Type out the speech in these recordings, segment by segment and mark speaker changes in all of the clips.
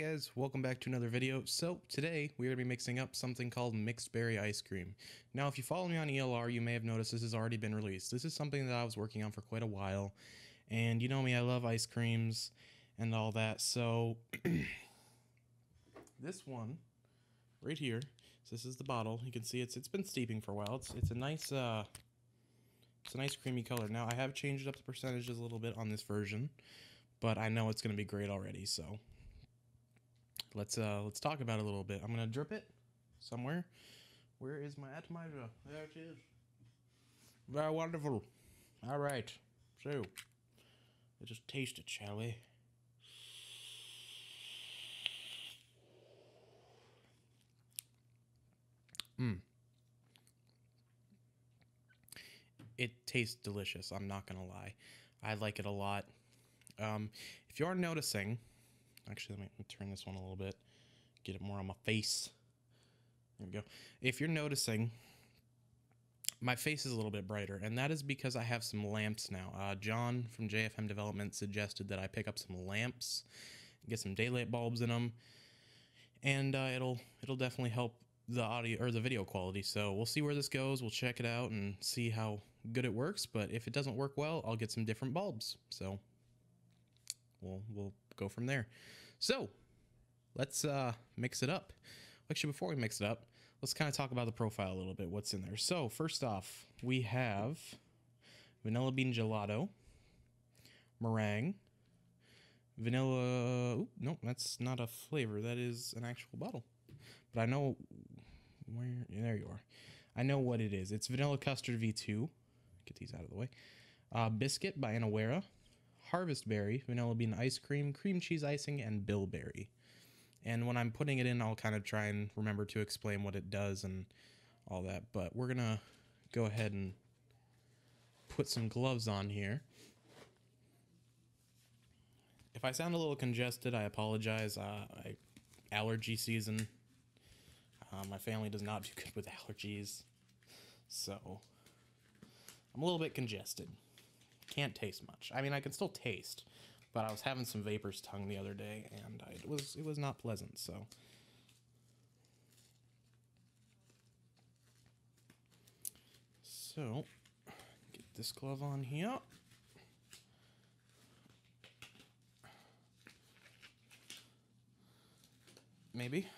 Speaker 1: Guys, welcome back to another video. So today we're going to be mixing up something called mixed berry ice cream. Now if you follow me on ELR you may have noticed this has already been released. This is something that I was working on for quite a while and you know me I love ice creams and all that so this one right here so this is the bottle you can see it's it's been steeping for a while it's it's a nice uh it's a nice creamy color now I have changed up the percentages a little bit on this version but I know it's going to be great already so let's uh let's talk about it a little bit. I'm gonna drip it somewhere. Where is my atomizer? There it is. Very wonderful. All right. So let's just taste it, shall we? Mmm. It tastes delicious. I'm not gonna lie. I like it a lot. Um, if you are noticing, Actually, let me turn this one a little bit, get it more on my face. There we go. If you're noticing, my face is a little bit brighter, and that is because I have some lamps now. Uh, John from JFM Development suggested that I pick up some lamps, get some daylight bulbs in them, and uh, it'll it'll definitely help the audio or the video quality. So we'll see where this goes. We'll check it out and see how good it works. But if it doesn't work well, I'll get some different bulbs. So we'll we'll go from there. So let's uh, mix it up. Actually, before we mix it up, let's kind of talk about the profile a little bit. What's in there? So first off, we have vanilla bean gelato, meringue, vanilla. Ooh, nope, that's not a flavor. That is an actual bottle. But I know where. There you are. I know what it is. It's vanilla custard V2. Get these out of the way. Uh, biscuit by Inawera harvest berry, vanilla bean ice cream, cream cheese icing, and bilberry. And when I'm putting it in, I'll kind of try and remember to explain what it does and all that. But we're going to go ahead and put some gloves on here. If I sound a little congested, I apologize. Uh, I, allergy season. Uh, my family does not do good with allergies. So I'm a little bit congested. Can't taste much. I mean, I can still taste, but I was having some vapors tongue the other day, and I, it was it was not pleasant. So. So, get this glove on here. Maybe.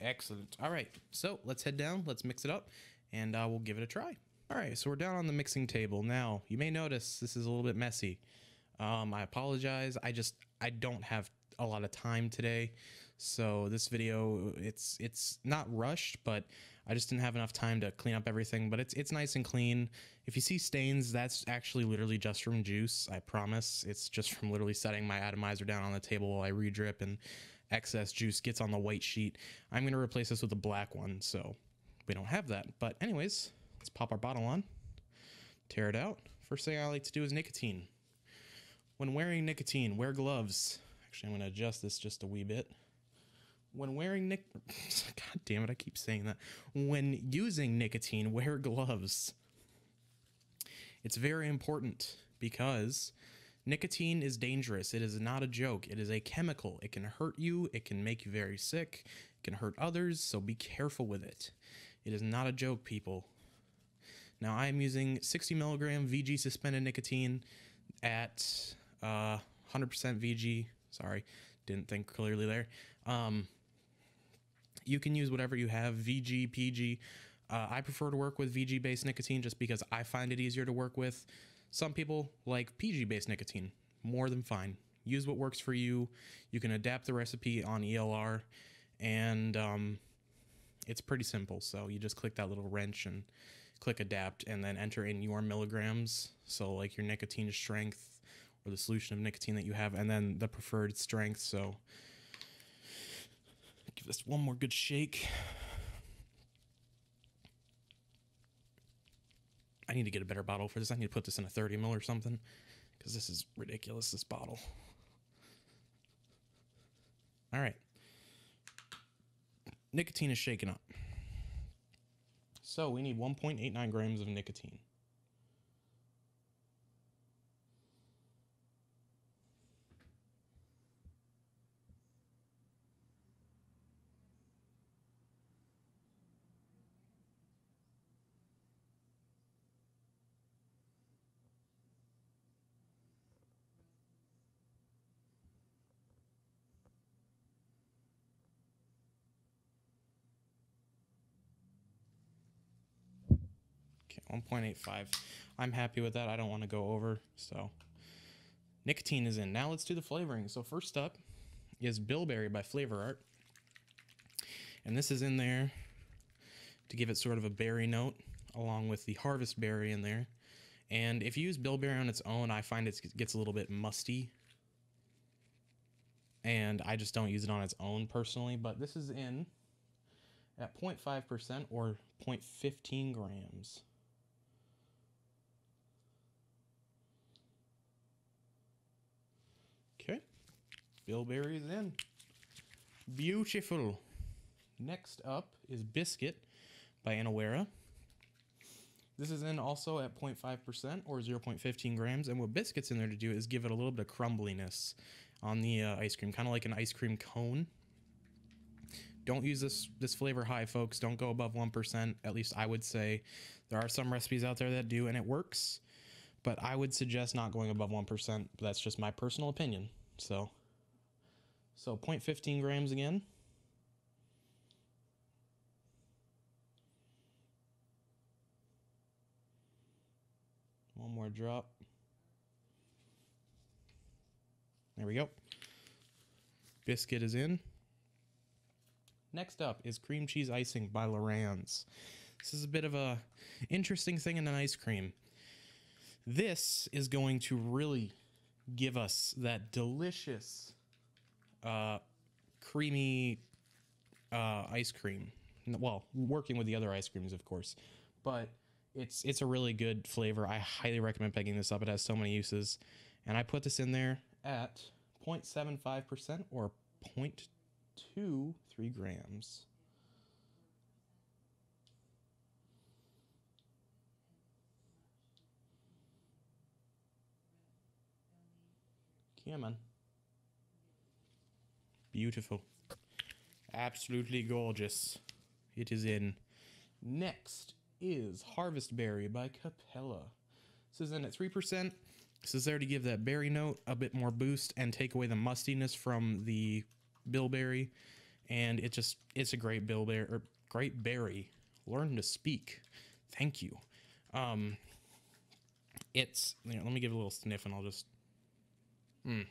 Speaker 1: Excellent. All right, so let's head down, let's mix it up, and uh, we'll give it a try. All right, so we're down on the mixing table. Now, you may notice this is a little bit messy. Um, I apologize. I just, I don't have a lot of time today. So this video, it's it's not rushed, but I just didn't have enough time to clean up everything. But it's it's nice and clean. If you see stains, that's actually literally just from juice. I promise. It's just from literally setting my atomizer down on the table while I redrip and excess juice gets on the white sheet. I'm gonna replace this with a black one, so we don't have that. But anyways, Let's pop our bottle on, tear it out. First thing I like to do is nicotine. When wearing nicotine, wear gloves. Actually, I'm going to adjust this just a wee bit. When wearing nic, God damn it, I keep saying that. When using nicotine, wear gloves. It's very important because nicotine is dangerous. It is not a joke. It is a chemical. It can hurt you. It can make you very sick. It can hurt others. So be careful with it. It is not a joke, people. Now I am using 60 milligram VG suspended nicotine at uh, 100% VG. Sorry, didn't think clearly there. Um, you can use whatever you have, VG, PG. Uh, I prefer to work with VG based nicotine just because I find it easier to work with. Some people like PG based nicotine, more than fine. Use what works for you. You can adapt the recipe on ELR, and um, it's pretty simple. So you just click that little wrench and click adapt and then enter in your milligrams. So like your nicotine strength or the solution of nicotine that you have and then the preferred strength. So give this one more good shake. I need to get a better bottle for this. I need to put this in a 30 mil or something because this is ridiculous, this bottle. All right. Nicotine is shaken up. So we need 1.89 grams of nicotine. 1.85. I'm happy with that. I don't want to go over. So nicotine is in. Now let's do the flavoring. So first up is Bilberry by Flavor Art. And this is in there to give it sort of a berry note along with the harvest berry in there. And if you use bilberry on its own, I find it gets a little bit musty. And I just don't use it on its own personally, but this is in at 0.5% or 0.15 grams. Okay, bilberry is in. Beautiful. Next up is Biscuit by Inawera. This is in also at 0.5% or 0.15 grams. And what Biscuit's in there to do is give it a little bit of crumbliness on the uh, ice cream, kind of like an ice cream cone. Don't use this this flavor high, folks. Don't go above 1%. At least I would say. There are some recipes out there that do, and it works. But I would suggest not going above 1%. That's just my personal opinion. So, so 0.15 grams again. One more drop. There we go. Biscuit is in. Next up is cream cheese icing by LorAnn's. This is a bit of a interesting thing in an ice cream. This is going to really give us that delicious, uh, creamy uh, ice cream. Well, working with the other ice creams, of course, but it's it's a really good flavor. I highly recommend picking this up. It has so many uses, and I put this in there at 0.75% or 0.23 grams. Come on. Beautiful. Absolutely gorgeous. It is in. Next is Harvest Berry by Capella. This is in at 3%. This is there to give that berry note a bit more boost and take away the mustiness from the bilberry. And it just, it's a great bilberry, or great berry. Learn to speak. Thank you. Um, it's, you know, let me give it a little sniff and I'll just, mm,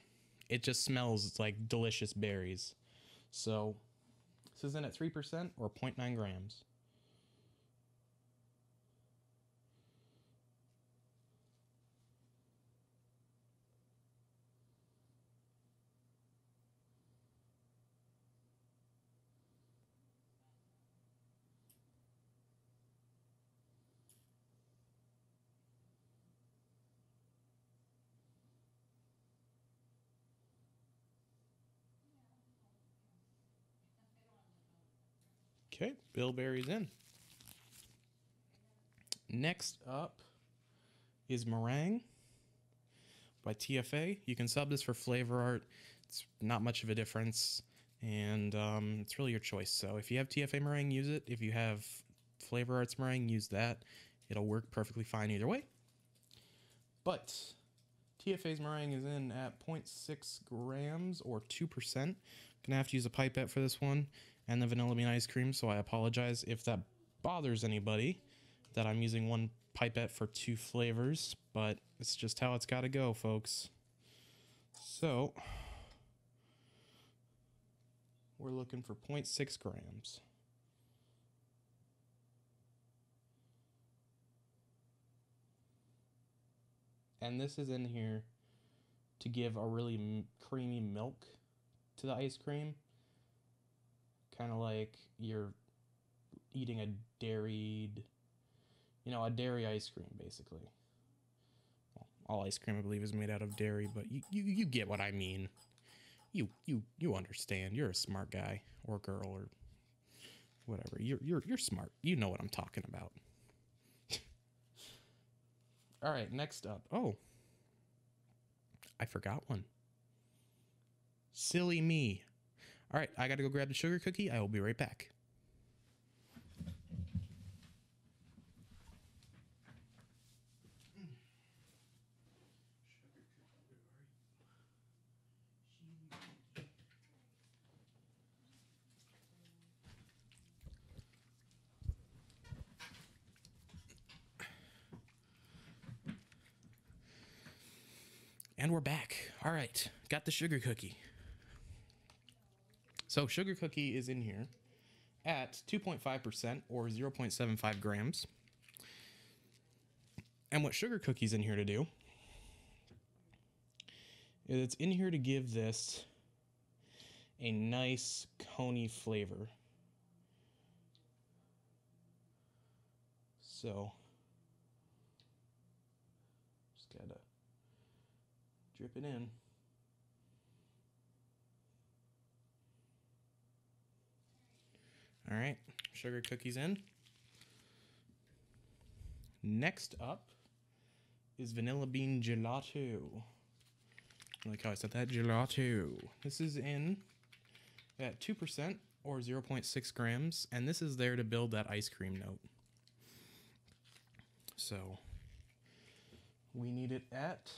Speaker 1: it just smells like delicious berries. So this isn't at 3% or 0.9 grams. Okay, bilberry's in. Next up is meringue by TFA. You can sub this for flavor art. It's not much of a difference, and um, it's really your choice. So if you have TFA meringue, use it. If you have flavor arts meringue, use that. It'll work perfectly fine either way. But TFA's meringue is in at 0.6 grams or 2%. Gonna have to use a pipette for this one and the vanilla bean ice cream, so I apologize if that bothers anybody that I'm using one pipette for two flavors, but it's just how it's got to go, folks. So, we're looking for 0.6 grams. And this is in here to give a really creamy milk to the ice cream kind of like you're eating a dairy, you know, a dairy ice cream, basically. Well, all ice cream, I believe, is made out of dairy, but you, you, you get what I mean. You, you, you understand. You're a smart guy or girl or whatever. You're, you're, you're smart. You know what I'm talking about. all right, next up. Oh, I forgot one. Silly me. All right, I got to go grab the sugar cookie. I will be right back. And we're back. All right, got the sugar cookie. So sugar cookie is in here at 2.5% or 0.75 grams. And what sugar cookie's in here to do is it's in here to give this a nice coney flavor. So just gotta drip it in. All right, sugar cookies in. Next up is vanilla bean gelato. I like how I said that gelato. This is in at 2% or 0.6 grams, and this is there to build that ice cream note. So we need it at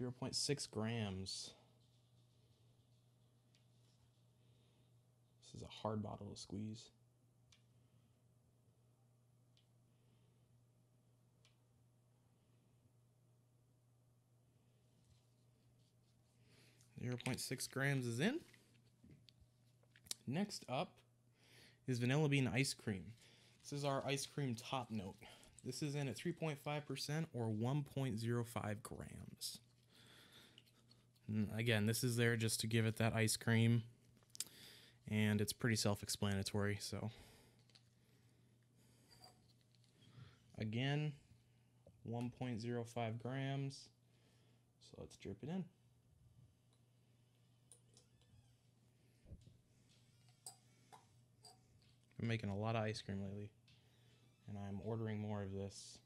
Speaker 1: 0.6 grams. Is a hard bottle to squeeze. Zero point six grams is in. Next up is vanilla bean ice cream. This is our ice cream top note. This is in at 3.5% or 1.05 grams. And again, this is there just to give it that ice cream and it's pretty self-explanatory so. Again 1.05 grams. So let's drip it in. I'm making a lot of ice cream lately and I'm ordering more of this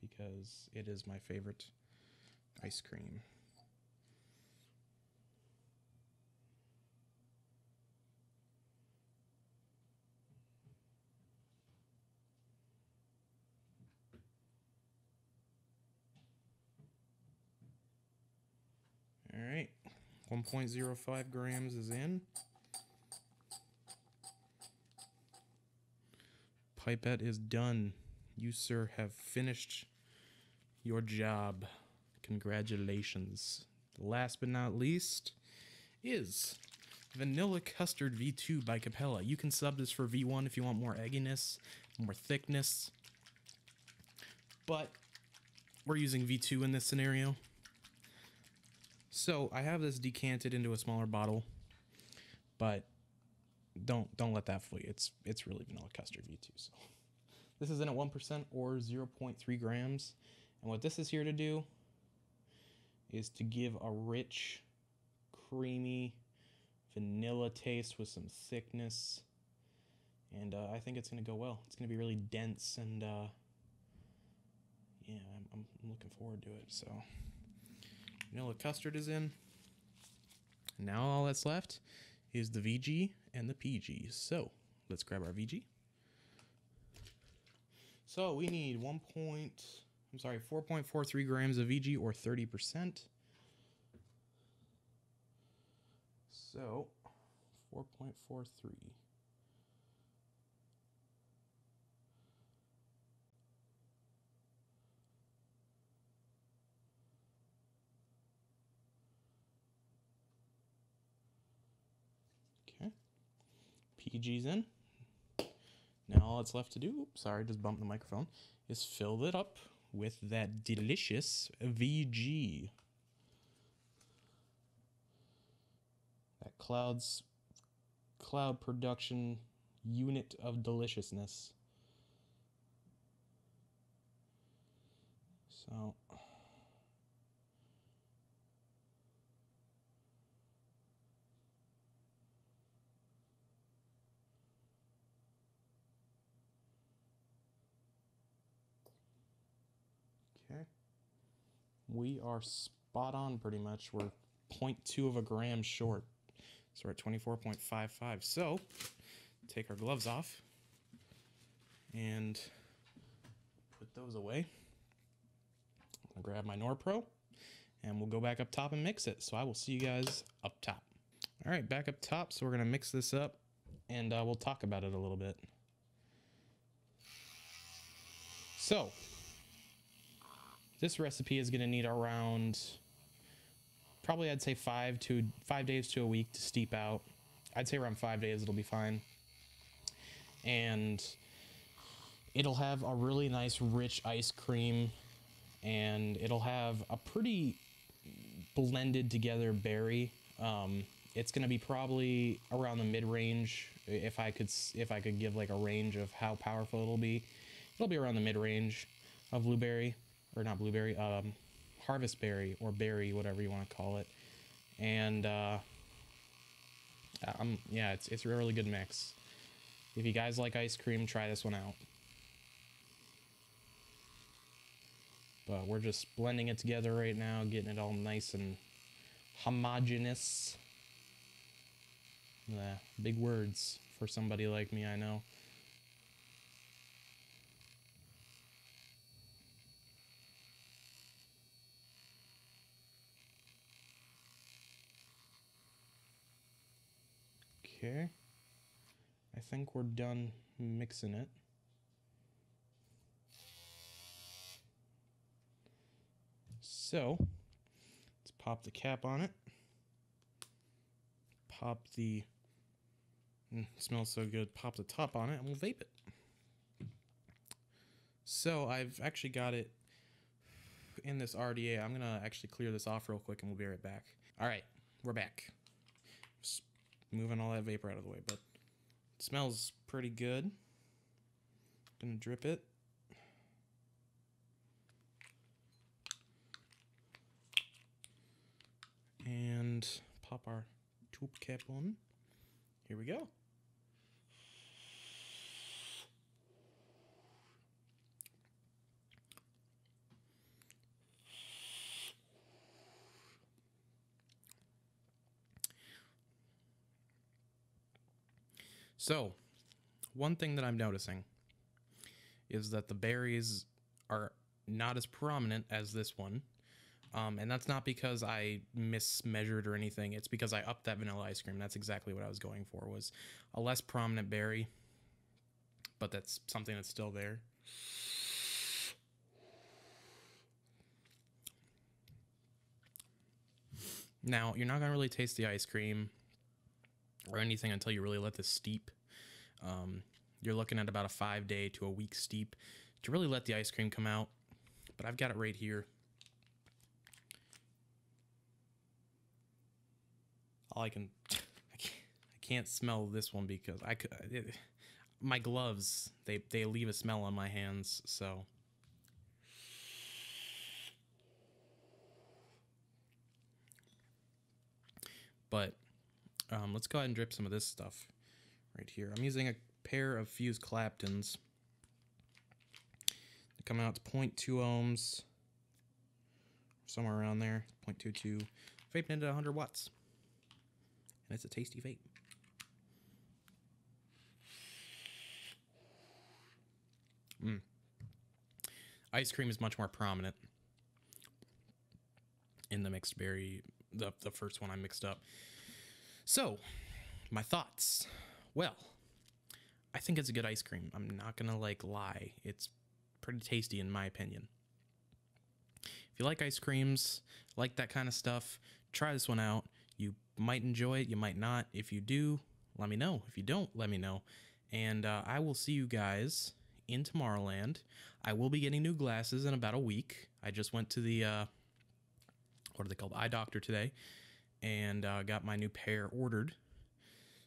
Speaker 1: because it is my favorite ice cream All right, 1.05 grams is in. Pipette is done. You, sir, have finished your job. Congratulations. Last but not least is Vanilla Custard V2 by Capella. You can sub this for V1 if you want more egginess, more thickness. But we're using V2 in this scenario. So I have this decanted into a smaller bottle, but don't don't let that fool you. It's it's really vanilla custard V2. So this is in at one percent or 0.3 grams, and what this is here to do is to give a rich, creamy vanilla taste with some thickness, and uh, I think it's gonna go well. It's gonna be really dense and uh, yeah, I'm, I'm looking forward to it. So. Vanilla custard is in. Now all that's left is the VG and the PG. So let's grab our VG. So we need one point, I'm sorry, 4.43 grams of VG or 30%. So 4.43. PG's in. Now all it's left to do, oops, sorry, just bumped the microphone, is fill it up with that delicious VG. That clouds cloud production unit of deliciousness. So we are spot on pretty much. We're 0.2 of a gram short. So we're at 24.55. So take our gloves off and put those away. I'll grab my Norpro and we'll go back up top and mix it. So I will see you guys up top. All right, back up top. So we're gonna mix this up and uh, we'll talk about it a little bit. So this recipe is going to need around probably I'd say five to five days to a week to steep out. I'd say around five days it'll be fine. And it'll have a really nice rich ice cream and it'll have a pretty blended together berry. Um, it's going to be probably around the mid range if I could if I could give like a range of how powerful it'll be. It'll be around the mid range of blueberry or not blueberry, um, harvest berry or berry, whatever you want to call it. And uh, um, yeah, it's it's a really good mix. If you guys like ice cream, try this one out. But we're just blending it together right now, getting it all nice and homogenous. Yeah, big words for somebody like me, I know. Okay. I think we're done mixing it. So, let's pop the cap on it. Pop the, mm, smells so good, pop the top on it and we'll vape it. So I've actually got it in this RDA. I'm gonna actually clear this off real quick and we'll be right back. All right, we're back. Moving all that vapor out of the way, but it smells pretty good. Gonna drip it. And pop our tube cap on. Here we go. So, one thing that I'm noticing is that the berries are not as prominent as this one. Um, and that's not because I mismeasured or anything. It's because I upped that vanilla ice cream. That's exactly what I was going for was a less prominent berry, but that's something that's still there. Now, you're not going to really taste the ice cream or anything until you really let this steep. Um, you're looking at about a five day to a week steep to really let the ice cream come out. But I've got it right here. All I can, I can't, I can't smell this one because I could, it, my gloves, they, they leave a smell on my hands. So. But um, let's go ahead and drip some of this stuff right here. I'm using a pair of fused Claptons. They're coming out to 0.2 ohms, somewhere around there, 0.22. Vaping into 100 watts. And it's a tasty vape. Mm. Ice cream is much more prominent in the mixed berry, the, the first one I mixed up. So, my thoughts. Well, I think it's a good ice cream. I'm not gonna like lie. It's pretty tasty in my opinion. If you like ice creams, like that kind of stuff, try this one out. You might enjoy it, you might not. If you do, let me know. If you don't, let me know. And uh, I will see you guys in Tomorrowland. I will be getting new glasses in about a week. I just went to the, uh, what are they called? Eye doctor today and uh, got my new pair ordered.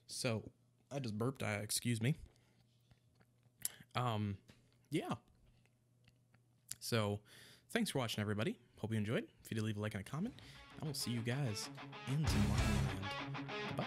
Speaker 1: So I just burped. Uh, excuse me. Um, yeah. So thanks for watching, everybody. Hope you enjoyed. If you did, leave a like and a comment. I will see you guys in tomorrow. Bye.